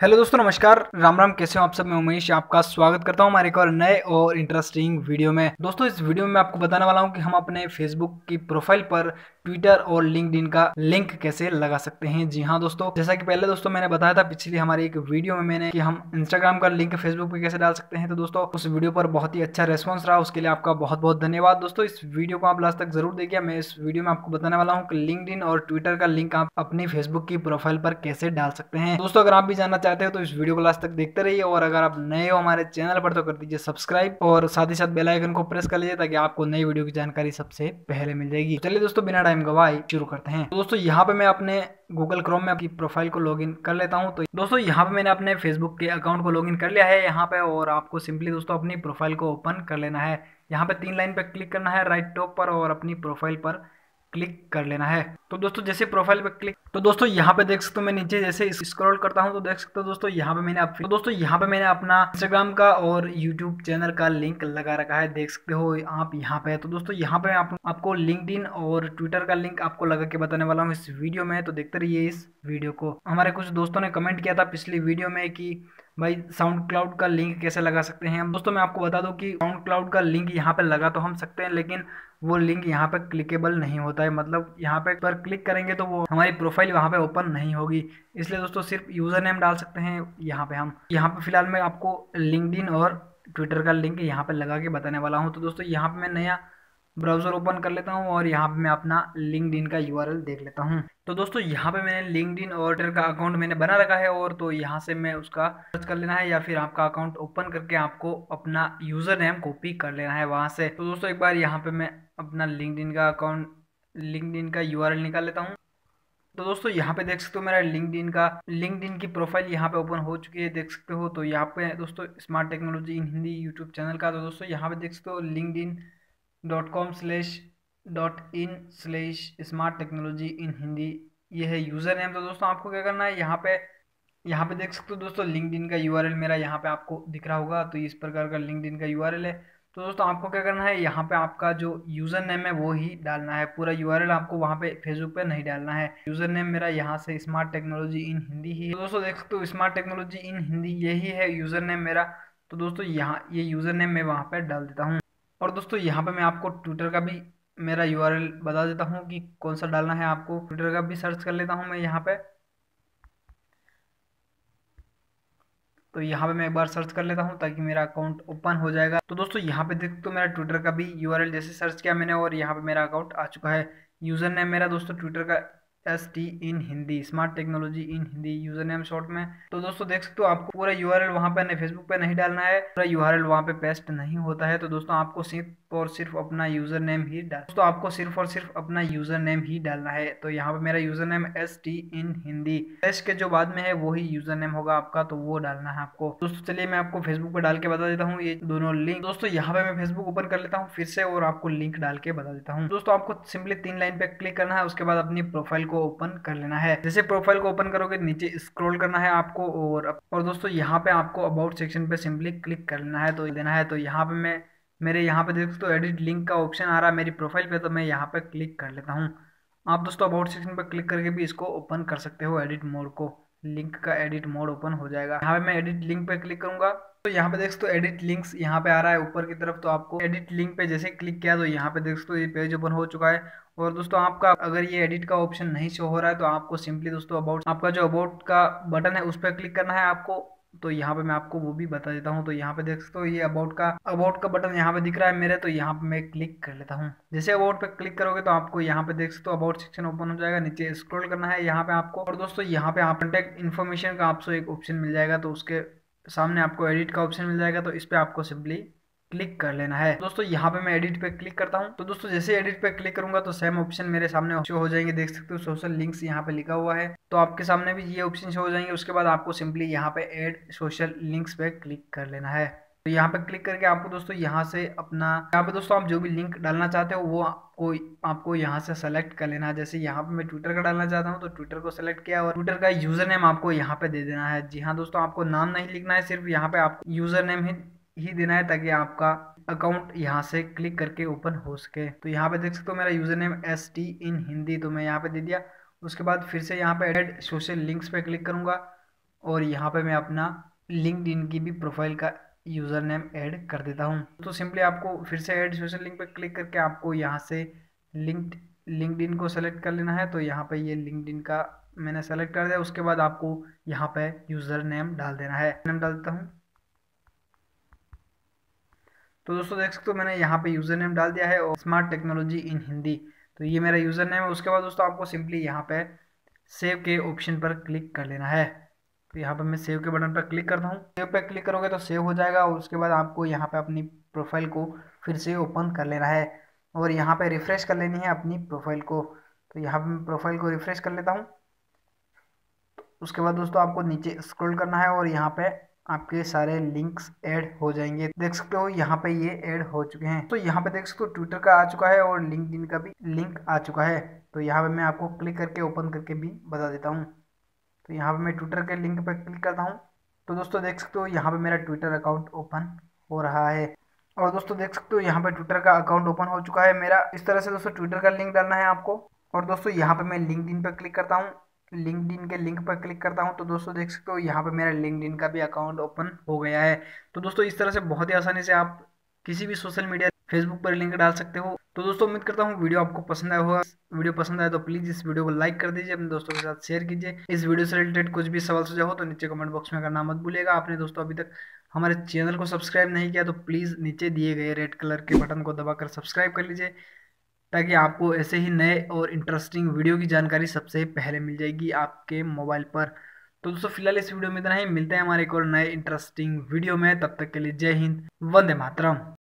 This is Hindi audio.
हेलो दोस्तों, नमस्कार। राम राम, कैसे हो आप सब? मैं उमेश आपका स्वागत करता हूँ हमारे एक और नए और इंटरेस्टिंग वीडियो में। दोस्तों, इस वीडियो में मैं आपको बताने वाला हूँ कि हम अपने फेसबुक की प्रोफ़ाइल पर ट्विटर और लिंक्डइन का लिंक कैसे लगा सकते हैं? जी हाँ दोस्तों, जैसा कि पहले दोस्तों मैंने बताया था, पिछली हमारी एक वीडियो में मैंने कि हम इंस्टाग्राम का लिंक फेसबुक पे कैसे डाल सकते हैं। तो दोस्तों, उस वीडियो पर बहुत ही अच्छा रेस्पॉन्स रहा। उसके लिए आपका बहुत बहुत धन्यवाद। दोस्तों, इस वीडियो को आप लास्ट तक ज़रूर देखिए। मैं इस वीडियो में आपको बताने वाला हूँ कि लिंकड और ट्विटर का लिंक आप अपनी फेसबुक की प्रोफ़ाइल पर कैसे डाल सकते हैं। दोस्तों, अगर आप भी जानना चाहते हो तो इस वीडियो को लास्ट तक देखते रहिए। और अगर आप नए हो हमारे चैनल पर तो कर दीजिए सब्सक्राइब। और साथ ही साथ बेलाइकन को प्रेस कर लीजिए, ताकि आपको नई वीडियो की जानकारी सबसे पहले मिल जाएगी। चलिए दोस्तों, बिना टाइम गवाई, शुरू करते हैं। दोस्तों, यहाँ पे मैं अपने गूगल क्रोम में अपनी प्रोफ़ाइल को लॉगिन कर लेता हूँ। तो दोस्तों, यहाँ पे मैंने अपने फेसबुक के अकाउंट को लॉगिन कर लिया है यहाँ पे और आपको सिंपली दोस्तों अपनी प्रोफ़ाइल को ओपन कर लेना है। यहाँ पे तीन लाइन पे क्लिक करना है राइट टॉप पर और अपनी प्रोफ़ाइल पर। क्लिक कर लेना है। तो दोस्तों जैसे प्रोफ़ाइल पे क्लिक तो दोस्तों यहाँ पे देख सकते हो मैं नीचे जैसे स्क्रॉल करता हूँ तो देख सकते हो दोस्तों यहाँ पे मैंने आप तो दोस्तों यहाँ पे मैंने अपना इंस्टाग्राम का और यूट्यूब चैनल का लिंक लगा रखा है देख सकते हो आप यहाँ पे। तो दोस्तों यहाँ पे आप, आपको लिंकड और ट्विटर का लिंक आपको लगा के बताने वाला हूँ इस वीडियो में। तो देखते रहिए इस वीडियो को। हमारे कुछ दोस्तों ने कमेंट किया था पिछली वीडियो में कि भाई साउंड क्लाउड का लिंक कैसे लगा सकते हैं? दोस्तों, मैं आपको बता दूँ कि साउंड क्लाउड का लिंक यहाँ पे लगा तो हम सकते हैं, लेकिन वो लिंक यहाँ पे क्लिकेबल नहीं होता है। मतलब यहाँ पे पर क्लिक करेंगे तो वो हमारी प्रोफ़ाइल वहाँ पे ओपन नहीं होगी। इसलिए दोस्तों, सिर्फ़ यूज़र नेम डाल सकते हैं यहाँ पे हम। यहाँ पे फ़िलहाल मैं आपको लिंकड और ट्विटर का लिंक यहाँ पे लगा के बताने वाला हूँ। तो दोस्तों, यहाँ पे मैं नया ब्राउज़र ओपन कर लेता हूँ और यहाँ पे मैं अपना लिंकड का यूआरएल देख लेता हूँ। तो दोस्तों, यहाँ पे मैंने लिंकड और ट्विटर का अकाउंट मैंने बना रखा है और तो यहाँ से मैं उसका सर्च कर लेना है या फिर आपका अकाउंट ओपन करके आपको अपना यूज़र नेम कॉपी कर लेना है वहाँ से। तो दोस्तों, एक बार यहाँ पे मैं अपना लिंकड का अकाउंट लिंकड का यू निकाल लेता हूँ। तो दोस्तों, यहाँ पे देख सकते हो मेरा लिंकड का लिंकड की प्रोफ़ाइल यहाँ पे ओपन हो चुकी है, देख सकते हो। तो यहाँ पे दोस्तों, smart technology in Hindi YouTube channel का। तो दोस्तों, यहाँ पे देख सकते हो linked dot com slash dot in slash smart technology in Hindi. ये है यूज़र नेम। तो दोस्तों, आपको क्या करना है? यहाँ पे यहाँ पे देख सकते हो दोस्तों लिंकड का यूआरएल मेरा यहाँ पे आपको दिख रहा होगा। तो इस प्रकार का लिंकड का यूआरएल है। तो दोस्तों, आपको क्या करना है? यहाँ पे आपका जो यूज़र नेम है, वो ही डालना है। पूरा यूआरएल आपको वहाँ पे फेसबुक पे नहीं डालना है। यूज़र नेम मेरा यहाँ से स्मार्ट टेक्नोलॉजी इन हिंदी ही तो दोस्तों, देख सकते हो, स्मार्ट टेक्नोलॉजी इन हिंदी यही है यूज़र नेम मेरा। तो दोस्तों, यहाँ, ये यूज़र नेम मैं वहाँ पर डाल देता हूँ। और दोस्तों, यहाँ पे मैं आपको ट्विटर का भी मेरा यूआरएल बता देता हूँ कि कौन सा डालना है आपको। ट्विटर का भी सर्च कर लेता हूँ मैं यहाँ पे। तो यहाँ पे मैं एक बार सर्च कर लेता हूँ ताकि मेरा अकाउंट ओपन हो जाएगा। तो दोस्तों, यहाँ पे देख तो मेरा ट्विटर का भी यूआरएल जैसे सर्च किया मैंने और यहाँ पे मेरा अकाउंट आ चुका है। यूज़र नेम मेरा दोस्तों ट्विटर का S T in Hindi smart technology in Hindi user name short में। तो दोस्तों, देख सकते हो, आपको पूरा यू आर एल वहाँ पे फेसबुक पे नहीं डालना है। पूरा यू आर एल वहाँ पे पेस्ट नहीं होता है। तो दोस्तों, आपको सिर्फ़ और सिर्फ़ अपना यूज़र नेम ही डाल, दोस्तों, आपको सिर्फ़ और सिर्फ़ अपना यूज़र नेम ही डालना है। तो यहाँ पे मेरा user name S T in Hindi S K जो बाद में है, वही यूज़र नेम होगा आपका तो वो डालना है आपको। दोस्तों, चलिए मैं आपको फेसबुक पे डाल के बता देता हूँ, ये दोनों लिंक दोस्तों, यहाँ पे मैं फेसबुक ओपन कर लेता हूँ, फिर से और आपको लिंक डाल के बता देता हूँ। दोस्तों, आपको सिंपली तीन लाइन पे क्लिक करना है, उसके बाद अपनी प्रोफ़ाइल को ओपन कर लेना है। जैसे प्रोफ़ाइल को ओपन करोगे, नीचे स्क्रॉल करना है आपको और और दोस्तों यहाँ पे आपको अबाउट सेक्शन पे सिंपली क्लिक कर लेना है तो देना है। तो यहाँ पे मैं, मेरे यहाँ पे देख तो एडिट लिंक का ऑप्शन आ रहा है मेरी प्रोफ़ाइल पे तो मैं यहाँ पे क्लिक कर लेता हूँ। आप दोस्तों अबाउट सेक्शन पे क्लिक करके भी इसको ओपन कर सकते हो एडिट मोड को। लिंक का एडिट मोड ओपन हो जाएगा। यहाँ पे मैं एडिट लिंक पे क्लिक करूँगा। तो यहाँ पे देख तो एडिट लिंक्स यहाँ पे आ रहा है ऊपर की तरफ़। तो आपको एडिट लिंक पे जैसे क्लिक किया तो यहाँ पे देख तो ये पेज ओपन हो चुका है। और दोस्तों, आपका अगर ये एडिट का ऑप्शन नहीं शो हो रहा है तो आपको सिंपली दोस्तों अबाउट आपका जो अबाउट का बटन है उस पर क्लिक करना है आपको। तो यहाँ पे मैं आपको वो भी बता देता हूँ। तो यहाँ पे देख सकते हो, ये अबाउट का अबाउट का बटन यहाँ पे दिख रहा है मेरे तो यहाँ पे मैं क्लिक कर लेता हूँ। जैसे अबाउट पे क्लिक करोगे तो आपको यहाँ पे देख सकते हो अबाउट सेक्शन ओपन हो जाएगा। नीचे स्क्रॉल करना है यहाँ पे आपको। और दोस्तों, यहाँ पे आप कॉन्टेक्ट इन्फॉर्मेशन का आपको एक ऑप्शन मिल जाएगा तो उसके सामने आपको एडिट का ऑप्शन मिल जाएगा तो इस पर आपको सिंपली क्लिक कर लेना है। दोस्तों, यहाँ पे मैं एडिट पे क्लिक करता हूँ। तो दोस्तों, जैसे एडिट पे क्लिक करूँगा तो सेम ऑप्शन मेरे सामने शो हो जाएँगे। देख सकते हो सोशल लिंक्स यहाँ पे लिखा हुआ है। तो आपके सामने भी ये ऑप्शन शो हो जाएँगे। उसके बाद आपको सिंपली यहाँ पे एड सोशल लिंक्स पे क्लिक कर लेना है। तो यहाँ पे क्लिक करके आपको दोस्तों यहाँ से अपना, यहाँ पे दोस्तों आप जो भी लिंक डालना चाहते हो, वो आपको आपको यहाँ से सेलेक्ट कर लेना है। जैसे यहाँ पे मैं ट्विटर का डालना चाहता हूँ तो ट्विटर को सेलेक्ट किया और ट्विटर का यूज़र नेम आपको यहाँ पे दे देना है। जी हाँ दोस्तों, आपको नाम नहीं लिखना है, सिर्फ़ यहाँ पे आपको यूज़र नेम ही ही देना है ताकि आपका अकाउंट यहाँ से क्लिक करके ओपन हो सके। तो यहाँ पे देख सकते हो मेरा user name S T in Hindi तो मैं यहाँ पे दे दिया। उसके बाद फिर से यहाँ पे एड सोशल लिंक्स पे क्लिक करूँगा और यहाँ पे मैं अपना लिंकड की भी प्रोफ़ाइल का यूज़र नेम ऐड कर देता हूँ। तो सिंपली आपको फिर से ऐड सोशल लिंक पर क्लिक करके आपको यहाँ से लिंक लिंकड इन को सेलेक्ट कर लेना है। तो यहाँ पे ये लिंकड इन का मैंने सेलेक्ट कर दिया। उसके बाद आपको यहाँ पे यूज़र नेम डाल देना है। नेम डाल देता हूँ। तो दोस्तों देख सकते हो मैंने यहाँ पे यूज़र नेम डाल दिया है और स्मार्ट टेक्नोलॉजी इन हिंदी। तो ये मेरा यूज़र नेम है, उसके बाद दोस्तों आपको सिंपली यहाँ पे सेव के ऑप्शन पर क्लिक कर लेना है। तो यहाँ पर मैं सेव के बटन पर क्लिक करता हूँ। सेव पर क्लिक करोगे तो सेव हो जाएगा और उसके बाद आपको यहाँ पे अपनी प्रोफ़ाइल को फिर से ओपन कर लेना है और यहाँ पे रिफ़्रेश कर लेनी है अपनी प्रोफ़ाइल को। तो यहाँ पे मैं प्रोफ़ाइल को रिफ़्रेश कर लेता हूँ। उसके बाद दोस्तों आपको नीचे स्क्रॉल करना है और यहाँ पे आपके सारे लिंक्स ऐड हो जाएँगे। देख सकते हो, यहाँ पे ये ऐड हो चुके हैं। तो यहाँ पे देख सकते हो ट्विटर का आ चुका है और लिंक्डइन का भी लिंक आ चुका है। तो यहाँ पे मैं आपको क्लिक करके ओपन करके भी बता देता हूँ। तो यहाँ पे मैं ट्विटर के लिंक पर क्लिक करता हूँ। तो दोस्तों, देख सकते हो, यहाँ पे मेरा ट्विटर अकाउंट ओपन हो रहा है। और दोस्तों, देख सकते हो, यहाँ पे ट्विटर का अकाउंट ओपन हो चुका है मेरा। इस तरह से दोस्तों ट्विटर का लिंक डालना है आपको। और दोस्तों, यहाँ पे मैं लिंकड पर क्लिक करता हूँ। लिंकड के लिंक पर क्लिक करता हूँ तो दोस्तों देख सकते हो यहाँ पर मेरा लिंकड का भी अकाउंट ओपन हो गया है। तो दोस्तों इस तरह से बहुत ही आसानी से आप किसी भी सोशल मीडिया फेसबुक पर लिंक डाल सकते हो। तो दोस्तों उम्मीद करता हूँ वीडियो आपको पसंद आया होगा। वीडियो पसंद आया तो प्लीज़ इस वीडियो को लाइक कर दीजिए, अपने दोस्तों के साथ शेयर कीजिए। इस वीडियो से रिलेटेड कुछ भी सवाल सुझाव हो तो नीचे कमेंट बॉक्स में करना मत भूलिएगा। आपने दोस्तों अभी तक हमारे चैनल को सब्सक्राइब नहीं किया तो प्लीज़ नीचे दिए गए रेड कलर के बटन को दबाकर सब्सक्राइब कर लीजिए। ताकि आपको ऐसे ही नए और इंटरेस्टिंग वीडियो की जानकारी सबसे पहले मिल जाएगी आपके मोबाइल पर। तो दोस्तों, फ़िलहाल इस वीडियो में इतना ही। मिलते हैं हमारे एक और नए इंटरेस्टिंग वीडियो में। तब तक के लिए जय हिंद, वंदे मातरम।